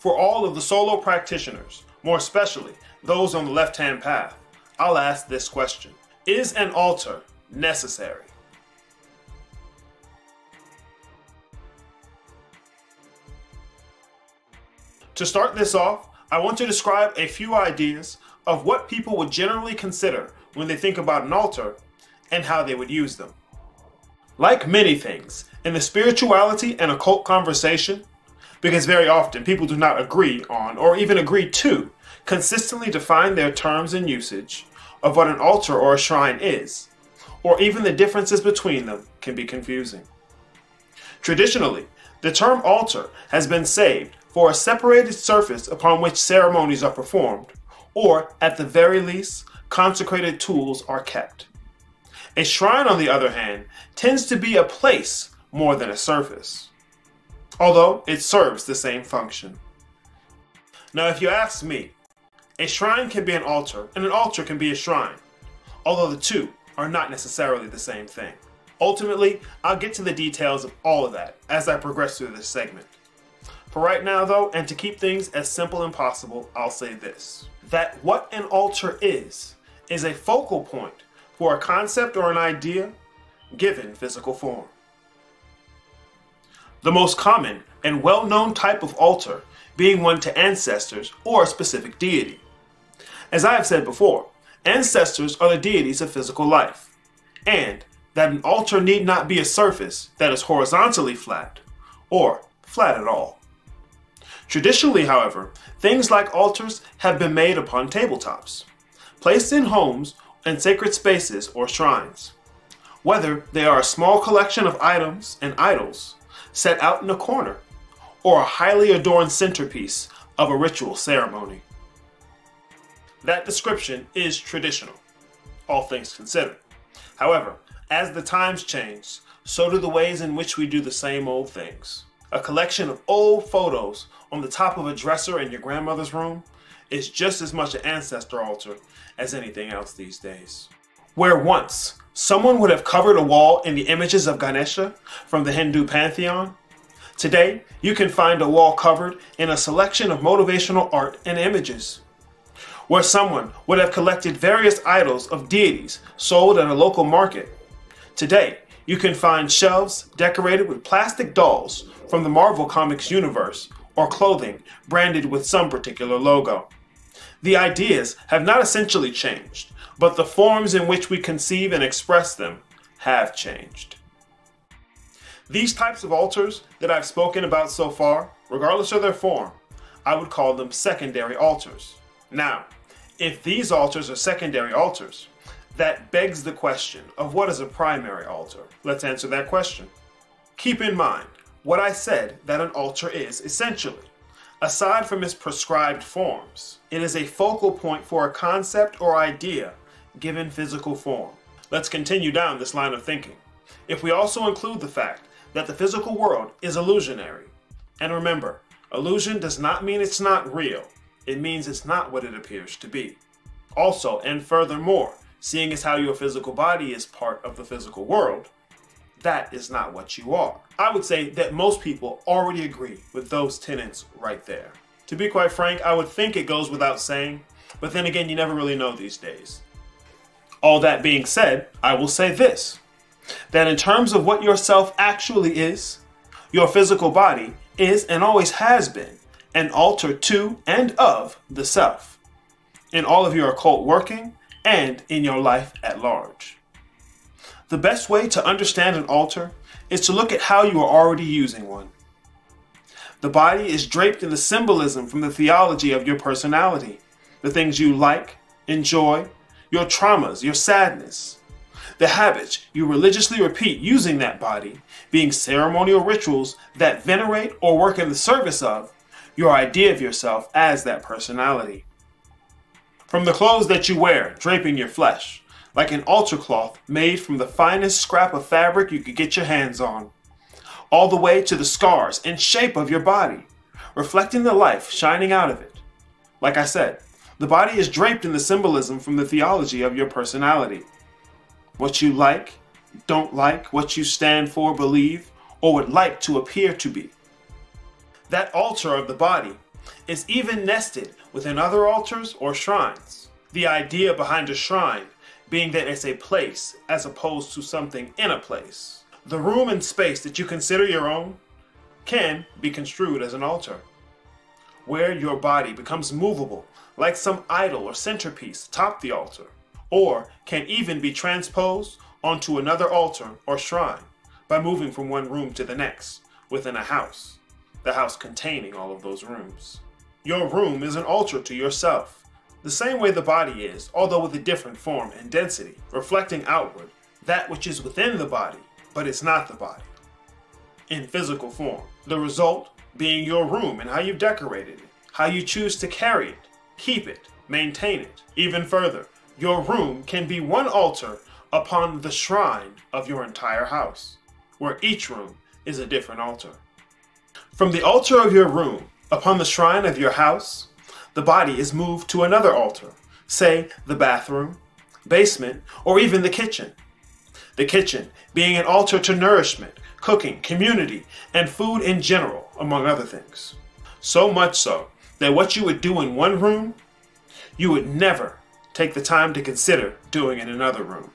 For all of the solo practitioners, more especially those on the left hand path, I'll ask this question Is an altar necessary? To start this off, I want to describe a few ideas of what people would generally consider when they think about an altar and how they would use them. Like many things, in the spirituality and occult conversation, because very often people do not agree on or even agree to consistently define their terms and usage of what an altar or a shrine is, or even the differences between them can be confusing. Traditionally, the term altar has been saved for a separated surface upon which ceremonies are performed, or at the very least, consecrated tools are kept. A shrine, on the other hand, tends to be a place more than a surface, although it serves the same function. Now, if you ask me, a shrine can be an altar, and an altar can be a shrine, although the two are not necessarily the same thing. Ultimately, I'll get to the details of all of that as I progress through this segment. For right now, though, and to keep things as simple as possible, I'll say this that what an altar is, is a focal point for a concept or an idea given physical form. The most common and well known type of altar being one to ancestors or a specific deity. As I have said before, ancestors are the deities of physical life, and that an altar need not be a surface that is horizontally flat or flat at all. Traditionally, however, things like altars have been made upon tabletops, placed in homes and sacred spaces or shrines. Whether they are a small collection of items and idols set out in a corner, or a highly adorned centerpiece of a ritual ceremony. That description is traditional, all things considered. However, as the times change, so do the ways in which we do the same old things. A collection of old photos on the top of a dresser in your grandmother's room is just as much an ancestor altar as anything else these days. Where once someone would have covered a wall in the images of Ganesha from the Hindu pantheon, today you can find a wall covered in a selection of motivational art and images. Where someone would have collected various idols of deities sold at a local market, today you can find shelves decorated with plastic dolls from the Marvel Comics universe or clothing branded with some particular logo. The ideas have not essentially changed, but the forms in which we conceive and express them have changed. These types of altars that I've spoken about so far, regardless of their form, I would call them secondary altars. Now, if these altars are secondary altars, that begs the question of what is a primary altar? Let's answer that question. Keep in mind, what I said that an altar is essentially. Aside from its prescribed forms, it is a focal point for a concept or idea given physical form. Let's continue down this line of thinking. If we also include the fact that the physical world is illusionary, and remember, illusion does not mean it's not real, it means it's not what it appears to be. Also, and furthermore, seeing as how your physical body is part of the physical world, that is not what you are. I would say that most people already agree with those tenets right there. To be quite frank, I would think it goes without saying, but then again, you never really know these days. All that being said, I will say this that in terms of what yourself actually is, your physical body is and always has been an altar to and of the self, in all of your occult working and in your life at large. The best way to understand an altar is to look at how you are already using one. The body is draped in the symbolism from the theology of your personality, the things you like, enjoy, your traumas, your sadness, the habits you religiously repeat using that body, being ceremonial rituals that venerate or work in the service of your idea of yourself as that personality. From the clothes that you wear, draping your flesh, like an altar cloth made from the finest scrap of fabric you could get your hands on, all the way to the scars and shape of your body, reflecting the life shining out of it. Like I said, the body is draped in the symbolism from the theology of your personality. What you like, don't like, what you stand for, believe, or would like to appear to be. That altar of the body is even nested within other altars or shrines. The idea behind a shrine being that it's a place as opposed to something in a place. The room and space that you consider your own can be construed as an altar, where your body becomes movable like some idol or centerpiece atop the altar, or can even be transposed onto another altar or shrine by moving from one room to the next within a house, the house containing all of those rooms. Your room is an altar to yourself, the same way the body is, although with a different form and density, reflecting outward that which is within the body, but it's not the body, in physical form. The result being your room and how you've decorated it, how you choose to carry it, keep it, maintain it. Even further, your room can be one altar upon the shrine of your entire house, where each room is a different altar. From the altar of your room upon the shrine of your house, the body is moved to another altar, say the bathroom, basement, or even the kitchen. The kitchen being an altar to nourishment, cooking, community, and food in general, among other things. So much so that what you would do in one room, you would never take the time to consider doing in another room.